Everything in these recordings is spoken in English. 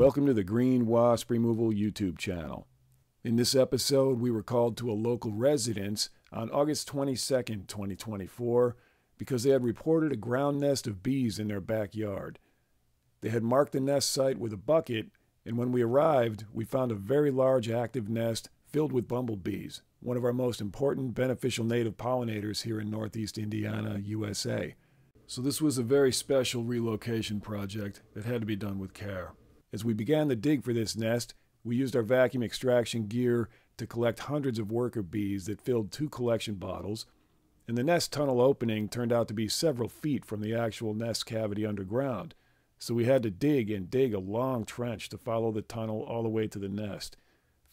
Welcome to the Green Wasp Removal YouTube channel. In this episode, we were called to a local residence on August 22, 2024, because they had reported a ground nest of bees in their backyard. They had marked the nest site with a bucket, and when we arrived, we found a very large active nest filled with bumblebees, one of our most important beneficial native pollinators here in northeast Indiana, USA. So this was a very special relocation project that had to be done with care. As we began the dig for this nest, we used our vacuum extraction gear to collect hundreds of worker bees that filled two collection bottles, and the nest tunnel opening turned out to be several feet from the actual nest cavity underground. So we had to dig and dig a long trench to follow the tunnel all the way to the nest.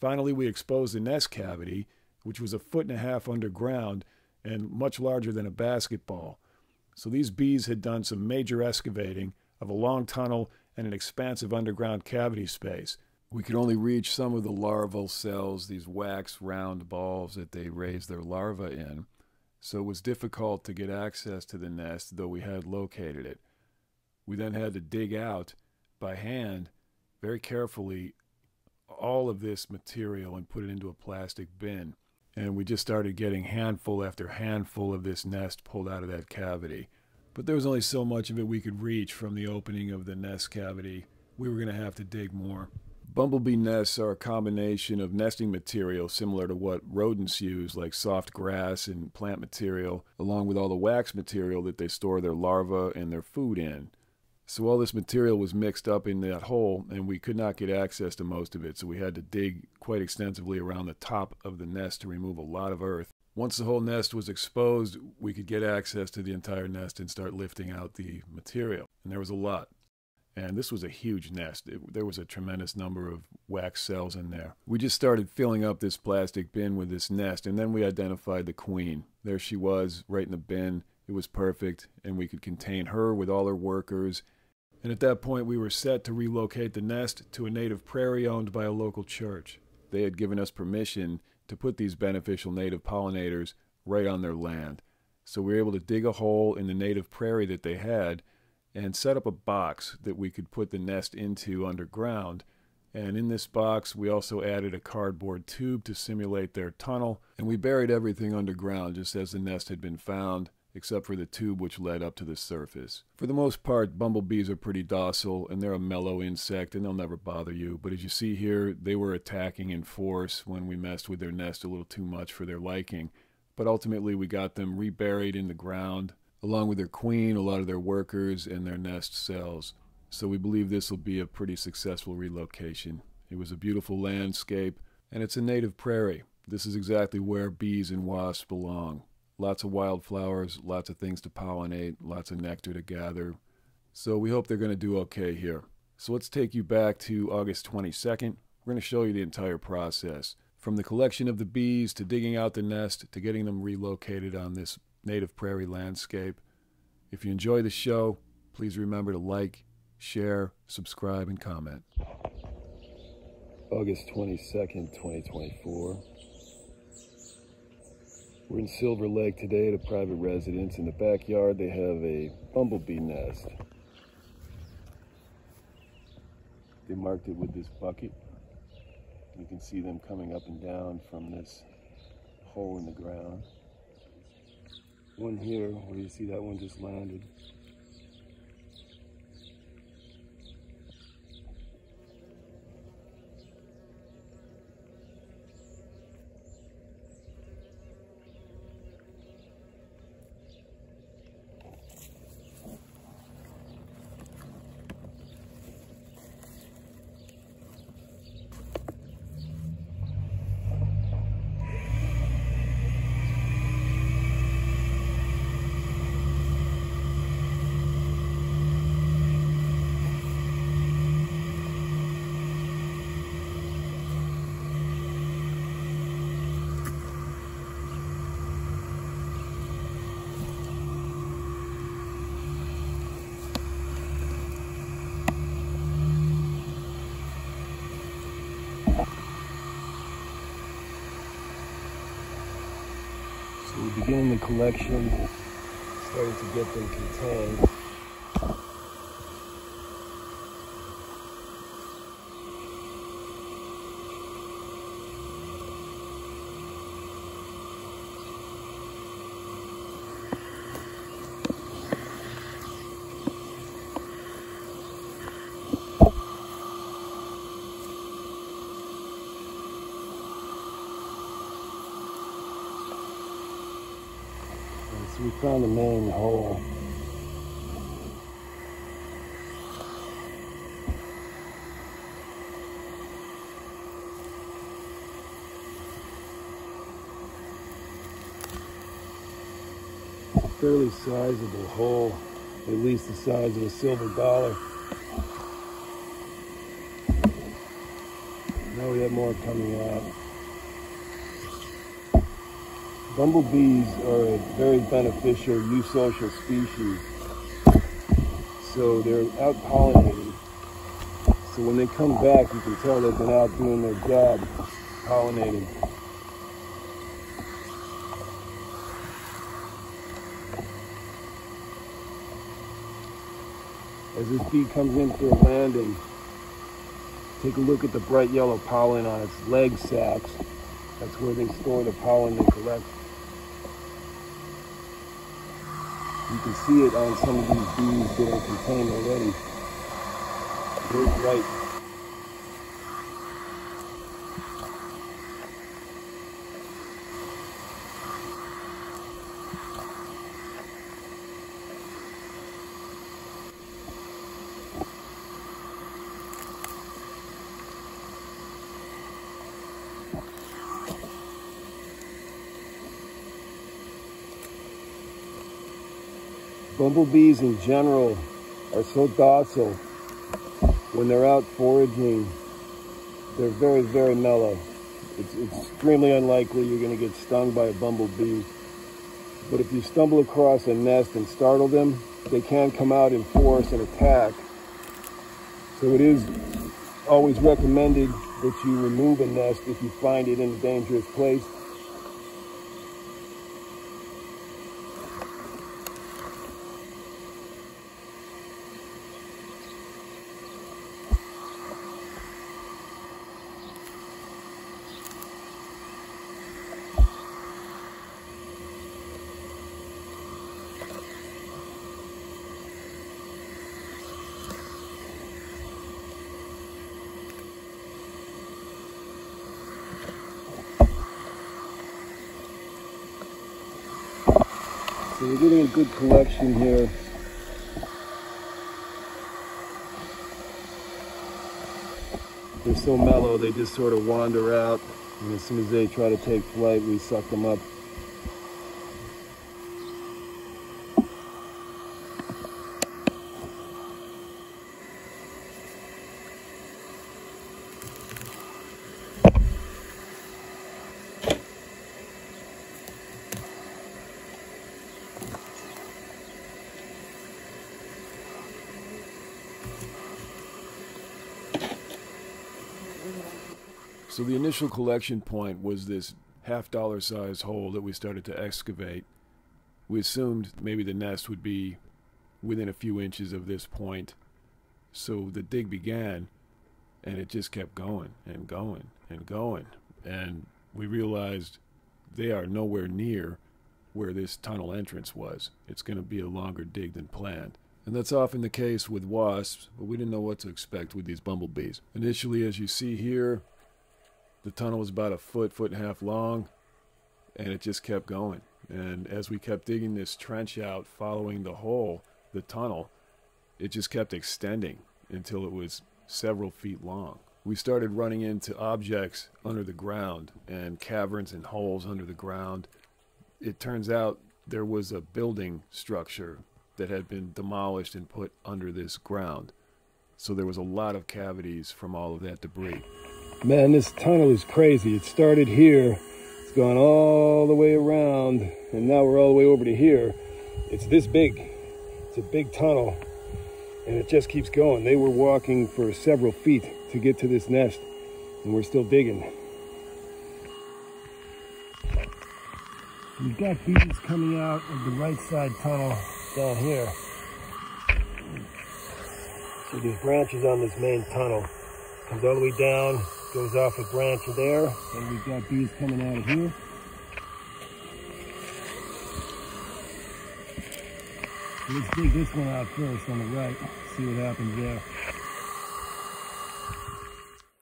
Finally, we exposed the nest cavity, which was a foot and a half underground and much larger than a basketball. So these bees had done some major excavating of a long tunnel and an expansive underground cavity space. We could only reach some of the larval cells, these wax round balls that they raise their larvae in, so it was difficult to get access to the nest, though we had located it. We then had to dig out by hand, very carefully, all of this material and put it into a plastic bin. And we just started getting handful after handful of this nest pulled out of that cavity. But there was only so much of it we could reach from the opening of the nest cavity. We were going to have to dig more. Bumblebee nests are a combination of nesting material similar to what rodents use, like soft grass and plant material, along with all the wax material that they store their larvae and their food in. So all this material was mixed up in that hole, and we could not get access to most of it, so we had to dig quite extensively around the top of the nest to remove a lot of earth. Once the whole nest was exposed, we could get access to the entire nest and start lifting out the material. And there was a lot. And this was a huge nest. It, there was a tremendous number of wax cells in there. We just started filling up this plastic bin with this nest, and then we identified the queen. There she was, right in the bin. It was perfect, and we could contain her with all her workers. And at that point, we were set to relocate the nest to a native prairie owned by a local church. They had given us permission to put these beneficial native pollinators right on their land. So we were able to dig a hole in the native prairie that they had and set up a box that we could put the nest into underground. And in this box, we also added a cardboard tube to simulate their tunnel, and we buried everything underground just as the nest had been found except for the tube which led up to the surface. For the most part, bumblebees are pretty docile, and they're a mellow insect, and they'll never bother you. But as you see here, they were attacking in force when we messed with their nest a little too much for their liking. But ultimately, we got them reburied in the ground, along with their queen, a lot of their workers, and their nest cells. So we believe this will be a pretty successful relocation. It was a beautiful landscape, and it's a native prairie. This is exactly where bees and wasps belong. Lots of wildflowers, lots of things to pollinate, lots of nectar to gather. So we hope they're going to do okay here. So let's take you back to August 22nd. We're going to show you the entire process. From the collection of the bees to digging out the nest to getting them relocated on this native prairie landscape. If you enjoy the show, please remember to like, share, subscribe, and comment. August 22nd, 2024. We're in Silver Lake today at a private residence. In the backyard, they have a bumblebee nest. They marked it with this bucket. You can see them coming up and down from this hole in the ground. One here, where you see that one just landed. So the collection, starting to get them contained. So we found the main hole. Fairly sizable hole, at least the size of a silver dollar. Now we have more coming out. Bumblebees are a very beneficial eusocial species. So they're out pollinating. So when they come back, you can tell they've been out doing their job, pollinating. As this bee comes in for a landing, take a look at the bright yellow pollen on its leg sacs. That's where they store the pollen they collect. You can see it on some of these bees that are contained already. Very bright. Bumblebees in general are so docile when they're out foraging. They're very, very mellow. It's, it's extremely unlikely you're going to get stung by a bumblebee. But if you stumble across a nest and startle them, they can come out in force and attack. So it is always recommended that you remove a nest if you find it in a dangerous place. We're getting a good collection here. They're so mellow, they just sort of wander out. And as soon as they try to take flight, we suck them up. So the initial collection point was this half dollar size hole that we started to excavate. We assumed maybe the nest would be within a few inches of this point. So the dig began and it just kept going and going and going. And we realized they are nowhere near where this tunnel entrance was. It's going to be a longer dig than planned. And that's often the case with wasps, but we didn't know what to expect with these bumblebees. Initially, as you see here, the tunnel was about a foot, foot and a half long, and it just kept going. And as we kept digging this trench out, following the hole, the tunnel, it just kept extending until it was several feet long. We started running into objects under the ground and caverns and holes under the ground. It turns out there was a building structure that had been demolished and put under this ground. So there was a lot of cavities from all of that debris. Man, this tunnel is crazy. It started here, it's gone all the way around, and now we're all the way over to here. It's this big. It's a big tunnel, and it just keeps going. They were walking for several feet to get to this nest, and we're still digging. We've got bees coming out of the right side tunnel down here. So there's branches on this main tunnel. Comes all the way down, goes off a branch of there, and we've got bees coming out of here. Let's dig this one out first on the right, see what happens there.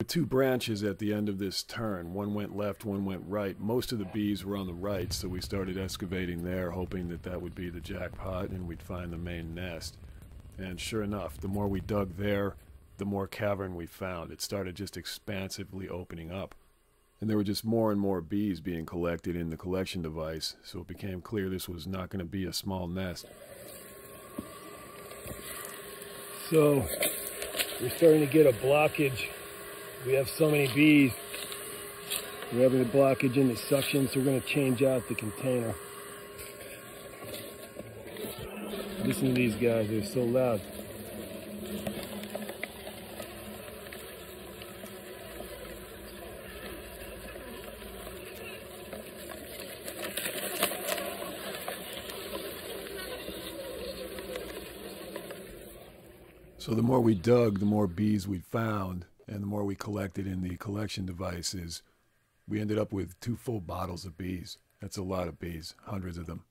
two branches at the end of this turn. One went left, one went right. Most of the bees were on the right, so we started excavating there, hoping that that would be the jackpot and we'd find the main nest. And sure enough, the more we dug there, the more cavern we found. It started just expansively opening up. And there were just more and more bees being collected in the collection device, so it became clear this was not going to be a small nest. So, we're starting to get a blockage. We have so many bees. We're having a blockage in the suction, so we're going to change out the container. Listen to these guys, they're so loud. So the more we dug, the more bees we found, and the more we collected in the collection devices, we ended up with two full bottles of bees. That's a lot of bees, hundreds of them.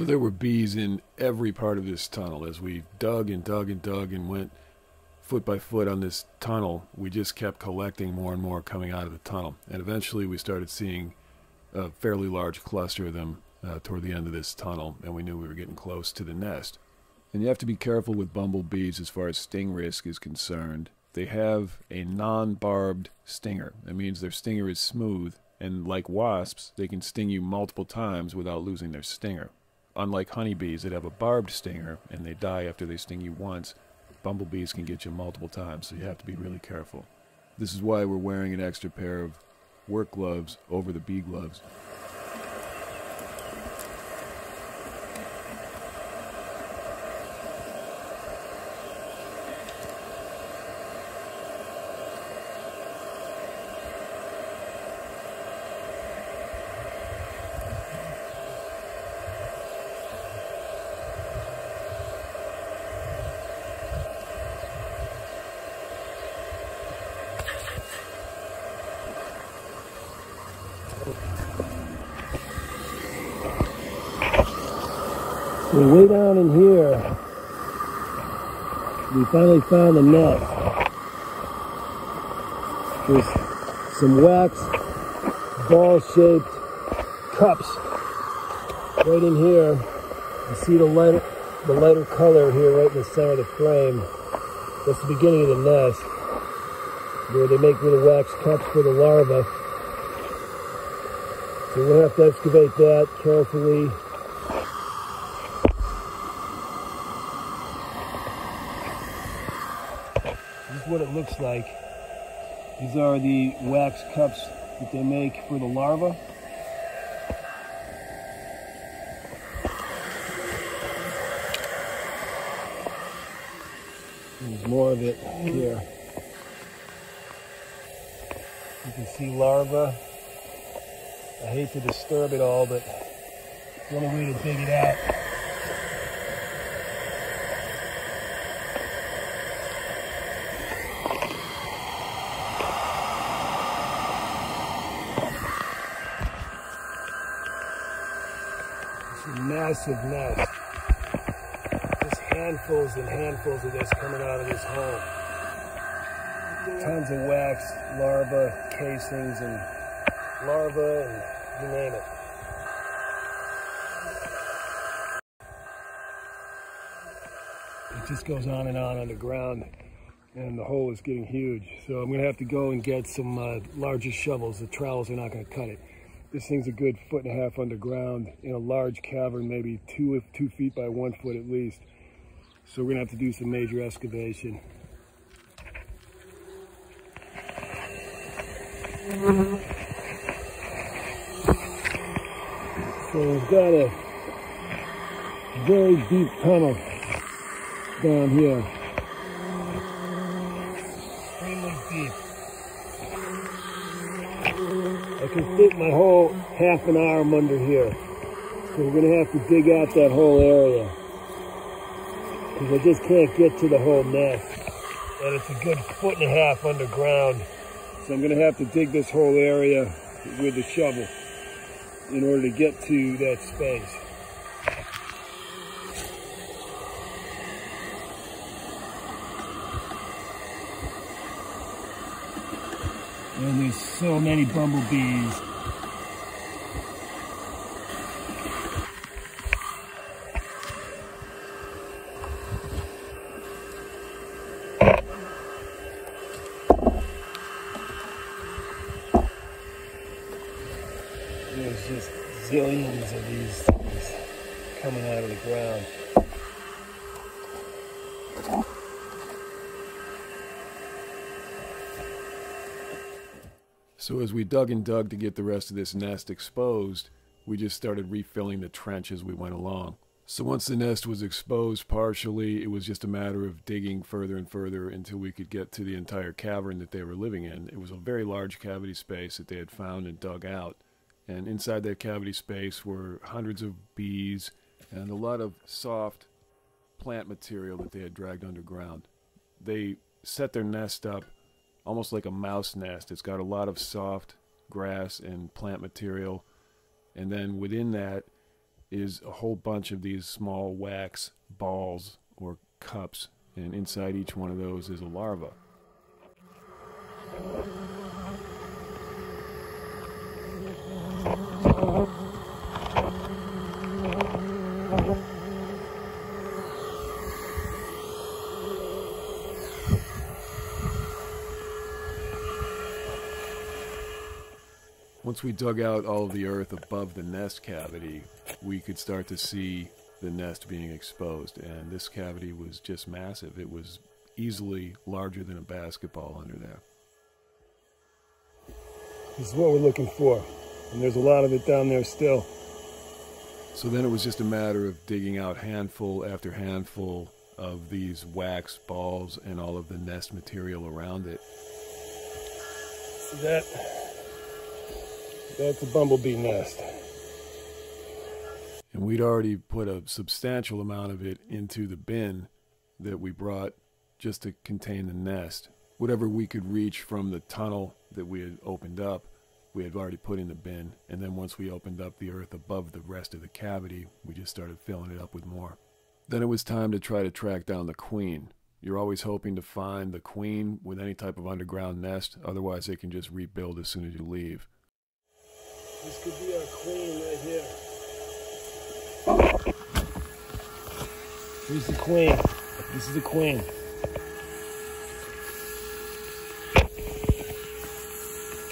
So there were bees in every part of this tunnel. As we dug and dug and dug and went foot by foot on this tunnel, we just kept collecting more and more coming out of the tunnel. And eventually we started seeing a fairly large cluster of them uh, toward the end of this tunnel, and we knew we were getting close to the nest. And you have to be careful with bumblebees as far as sting risk is concerned. They have a non barbed stinger. That means their stinger is smooth, and like wasps, they can sting you multiple times without losing their stinger. Unlike honeybees that have a barbed stinger and they die after they sting you once, bumblebees can get you multiple times, so you have to be really careful. This is why we're wearing an extra pair of work gloves over the bee gloves. So way down in here, we finally found the nest. There's some wax, ball-shaped cups right in here. You see the lighter, the lighter color here right in the center of the frame. That's the beginning of the nest, where they make little wax cups for the larvae. So we'll have to excavate that carefully. This is what looks like. These are the wax cups that they make for the larva. There's more of it here. You can see larva. I hate to disturb it all, but the only way to dig it out. It's a massive nest. There's handfuls and handfuls of this coming out of this hole. Tons of wax, larva, casings, and larva, and you name it. It just goes on and on underground, and the hole is getting huge. So I'm gonna have to go and get some uh, larger shovels. The trowels are not gonna cut it. This thing's a good foot and a half underground in a large cavern, maybe two two feet by one foot at least. So we're gonna have to do some major excavation. So we've got a very deep tunnel down here. Extremely deep. I can fit my whole half an arm under here. So we're gonna have to dig out that whole area. Because I just can't get to the whole nest. And it's a good foot and a half underground. So I'm gonna have to dig this whole area with the shovel in order to get to that space. And there's so many bumblebees. There's just zillions of these things coming out of the ground. So as we dug and dug to get the rest of this nest exposed, we just started refilling the trench as we went along. So once the nest was exposed partially, it was just a matter of digging further and further until we could get to the entire cavern that they were living in. It was a very large cavity space that they had found and dug out. And inside that cavity space were hundreds of bees and a lot of soft plant material that they had dragged underground. They set their nest up almost like a mouse nest. It's got a lot of soft grass and plant material. And then within that is a whole bunch of these small wax balls or cups. And inside each one of those is a larva. Once we dug out all of the earth above the nest cavity, we could start to see the nest being exposed. And this cavity was just massive. It was easily larger than a basketball under there. This is what we're looking for. And there's a lot of it down there still. So then it was just a matter of digging out handful after handful of these wax balls and all of the nest material around it. See that? That's a bumblebee nest. And we'd already put a substantial amount of it into the bin that we brought just to contain the nest. Whatever we could reach from the tunnel that we had opened up, we had already put in the bin. And then once we opened up the earth above the rest of the cavity, we just started filling it up with more. Then it was time to try to track down the queen. You're always hoping to find the queen with any type of underground nest, otherwise, they can just rebuild as soon as you leave. This could be our queen right here. Here's the queen. This is the queen.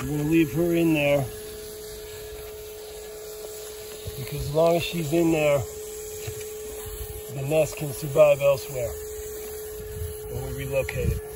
I'm gonna leave her in there because as long as she's in there, the nest can survive elsewhere when we relocate it.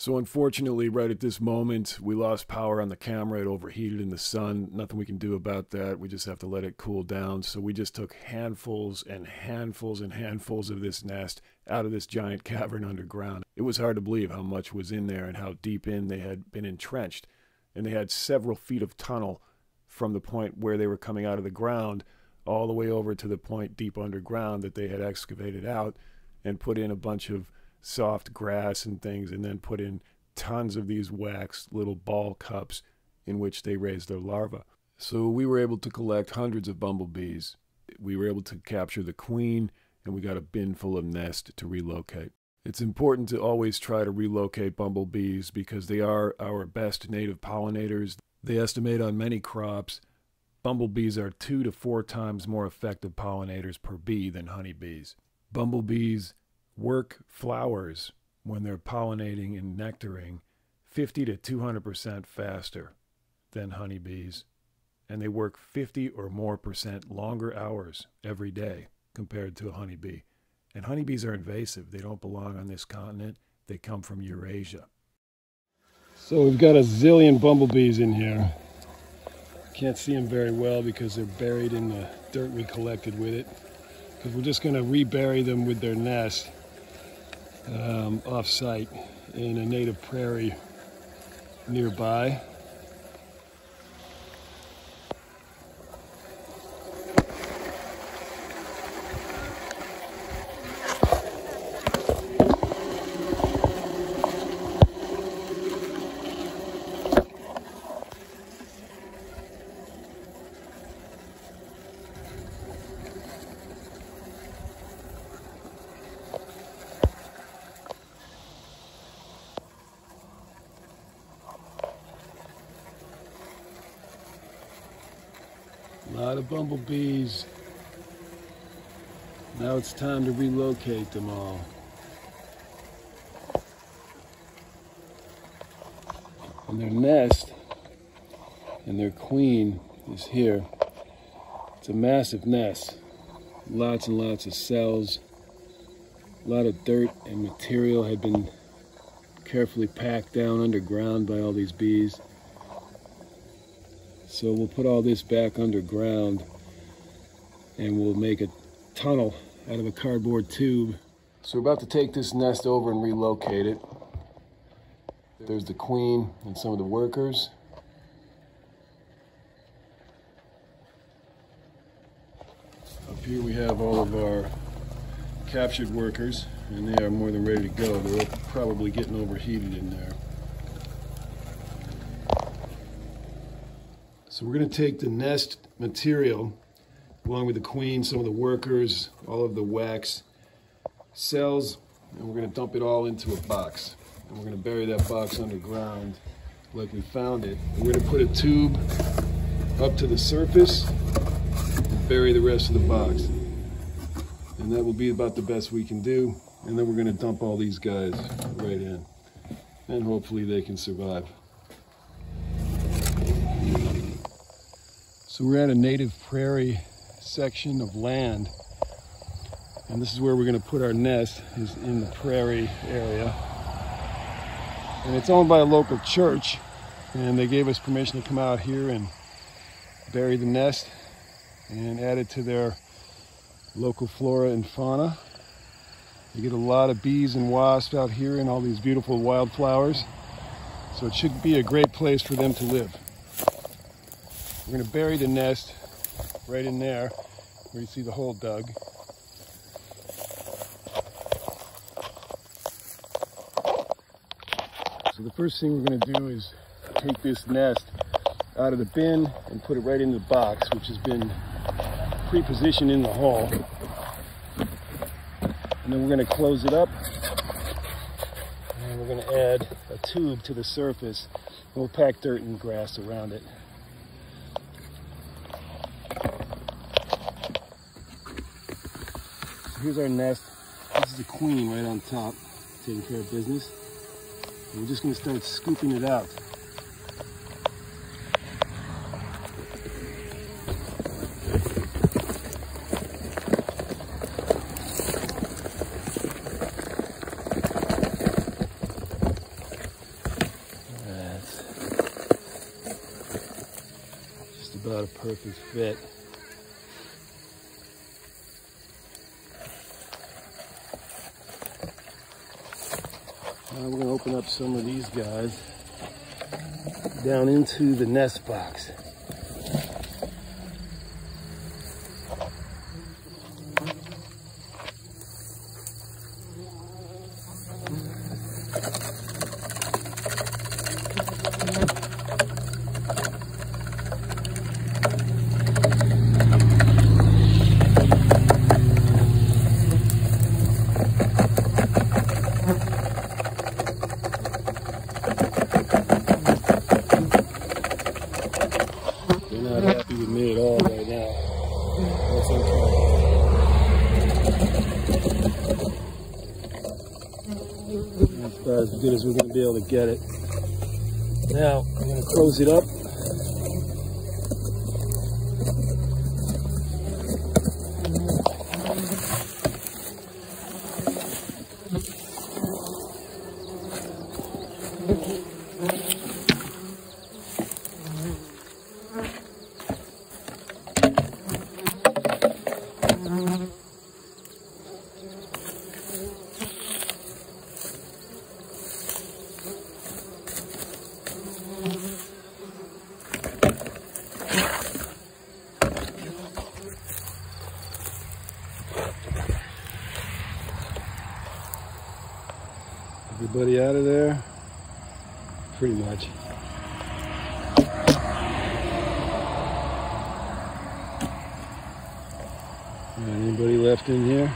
So unfortunately, right at this moment, we lost power on the camera. It overheated in the sun. Nothing we can do about that. We just have to let it cool down. So we just took handfuls and handfuls and handfuls of this nest out of this giant cavern underground. It was hard to believe how much was in there and how deep in they had been entrenched. And they had several feet of tunnel from the point where they were coming out of the ground all the way over to the point deep underground that they had excavated out and put in a bunch of soft grass and things, and then put in tons of these wax little ball cups in which they raise their larvae. So we were able to collect hundreds of bumblebees. We were able to capture the queen, and we got a bin full of nest to relocate. It's important to always try to relocate bumblebees because they are our best native pollinators. They estimate on many crops bumblebees are two to four times more effective pollinators per bee than honeybees. Bumblebees work flowers when they're pollinating and nectaring 50 to 200% faster than honeybees, and they work 50 or more percent longer hours every day compared to a honeybee. And honeybees are invasive. They don't belong on this continent. They come from Eurasia. So we've got a zillion bumblebees in here. Can't see them very well because they're buried in the dirt we collected with it. Because we're just going to rebury them with their nest um, off-site in a native prairie nearby. A lot of bumblebees. Now it's time to relocate them all. And their nest and their queen is here. It's a massive nest. Lots and lots of cells. A lot of dirt and material had been carefully packed down underground by all these bees. So we'll put all this back underground and we'll make a tunnel out of a cardboard tube. So we're about to take this nest over and relocate it. There's the queen and some of the workers. Up here we have all of our captured workers and they are more than ready to go. They're probably getting overheated in there. So we're going to take the nest material along with the queen, some of the workers, all of the wax cells, and we're going to dump it all into a box. And we're going to bury that box underground like we found it. And we're to put a tube up to the surface and bury the rest of the box. And that will be about the best we can do. And then we're going to dump all these guys right in. And hopefully they can survive. So we're at a native prairie section of land. And this is where we're gonna put our nest, is in the prairie area. And it's owned by a local church. And they gave us permission to come out here and bury the nest and add it to their local flora and fauna. You get a lot of bees and wasps out here and all these beautiful wildflowers. So it should be a great place for them to live. We're gonna bury the nest right in there where you see the hole dug. So the first thing we're gonna do is take this nest out of the bin and put it right in the box, which has been pre-positioned in the hole. And then we're gonna close it up and we're gonna add a tube to the surface and we'll pack dirt and grass around it. Here's our nest. This is the queen right on top, taking care of business. And we're just gonna start scooping it out. That's just about a perfect fit. Up some of these guys down into the nest box. They're not happy with me at all right now. That's okay. That's about as good as we're going to be able to get it. Now, I'm going to close it up. Everybody out of there? Pretty much. Uh, anybody left in here?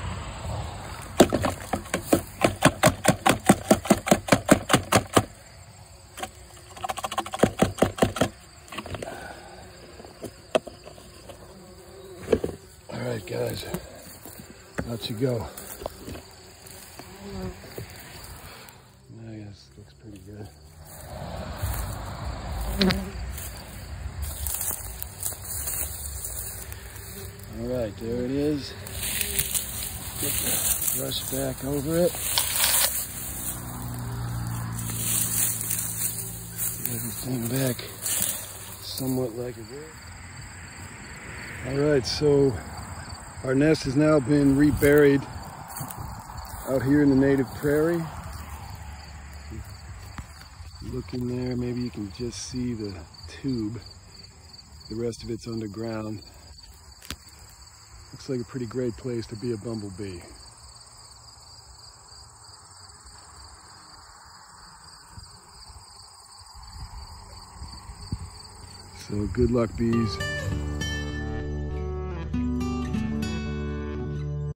All right, guys, out you go. I guess looks pretty good. All right, there it is. Get the brush back over it. Get everything back somewhat like it is. All right, so our nest has now been reburied out here in the native prairie. Look in there, maybe you can just see the tube. The rest of it's underground. Looks like a pretty great place to be a bumblebee. So good luck, bees.